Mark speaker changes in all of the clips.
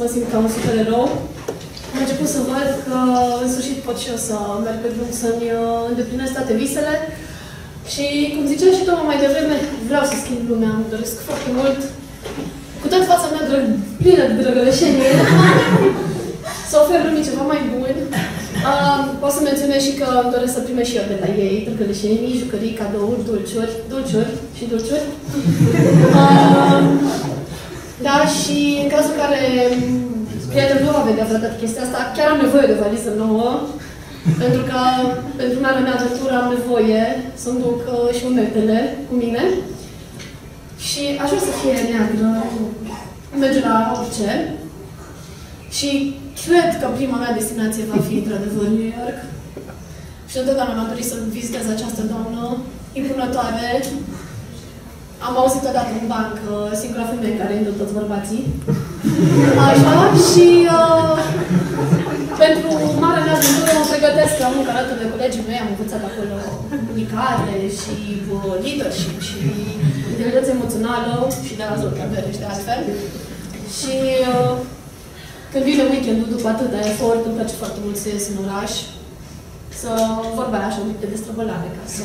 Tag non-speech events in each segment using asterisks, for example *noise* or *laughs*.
Speaker 1: mă simt ca un supererou. Am început să văd că în sfârșit pot și eu să merg pe drum să-mi uh, îndeplinesc toate visele. Și, cum zicea și Toma mai devreme, vreau să schimb lumea, îmi doresc foarte mult. Cu toată fața mea drăg, plină de drăgălășenie, *laughs* să ofer lumii ceva mai bun. Uh, o să menționez și că îmi doresc să primești și eu de la ei drăgălășenii, jucării, cadouri, dulciuri, dulciuri și dulciuri. *laughs* Uh, da, și în cazul care prietenul nu va vedea vreodată chestia asta, chiar am nevoie de o valiză nouă, pentru că pentru marea mea aventură am nevoie să-mi duc uh, și uneltele cu mine. Și aș vrea să fie neagră, merge la orice. Și cred că prima mea destinație va fi, într-adevăr, New York. Și întotdeauna mi-am dorit să vizitez această doamnă impunătoare. Am auzit odată în bancă singura femeie care îndă toți bărbații. Așa, și uh, pentru marea mea aventură mă pregătesc la muncă alături de colegii mei, am învățat acolo comunicare și uh, leadership și inteligență emoțională și de la Zoltabere și de altfel. Și uh, când vine weekendul după atâta efort, îmi place foarte mult să ies în oraș, să vorba așa un pic de destrăbălare, ca să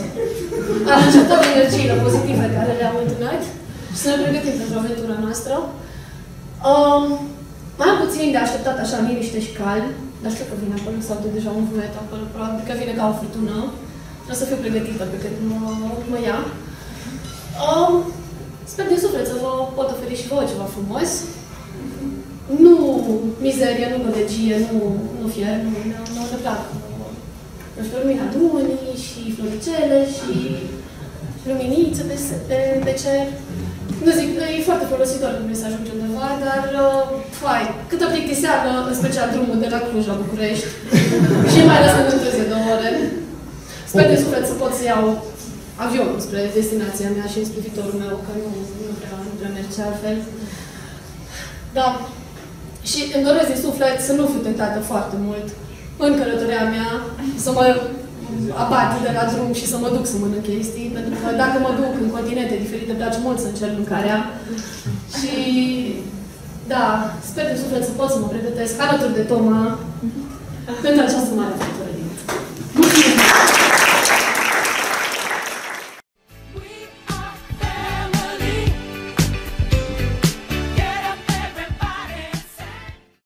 Speaker 1: arătăm toate energiile pozitive care le-am întâlnit și să ne pregătim pentru aventura noastră. Um, mai am puțin de așteptat așa liniște și calm, dar știu că vine acolo sau de deja un vânt acolo, probabil că vine ca o furtună. Trebuie să fiu pregătită pe când mă, mă ia. Um, sper din suflet să vă pot oferi și vouă ceva frumos. Nu mizerie, nu gălăgie, nu, nu fier, nu, nu, nu ne plac. Nu știu, lumina lunii și floricele și luminițe pe, pe, pe cer. Nu zic, e foarte folositor când vrei să ajungi undeva, dar, uh, fai, câtă plictiseală, în special drumul de la Cluj la București. *laughs* și mai ales când întârzie două ore. Sper de suflet să pot să iau avionul spre destinația mea și spre viitorul meu, că nu, nu prea, nu prea merge altfel. Da. Și îmi doresc din suflet să nu fiu tentată foarte mult în călătoria mea, să mă abat de la drum și să mă duc să mănânc chestii, pentru că dacă mă duc în continente diferite, îmi place mult să încerc mâncarea. Și da, sper de suflet să pot să mă pregătesc alături de Toma pentru această mare